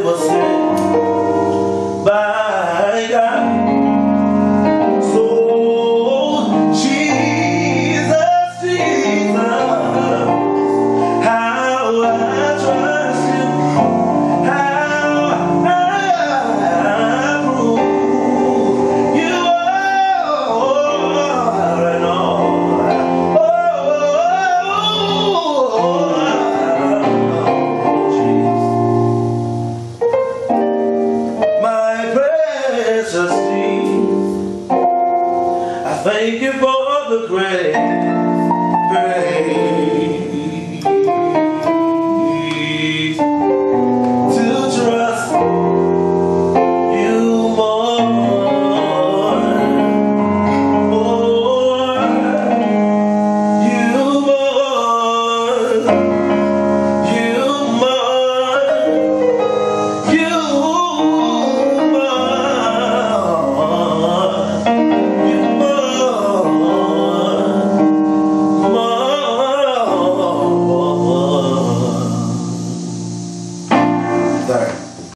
você. thank you for the grace.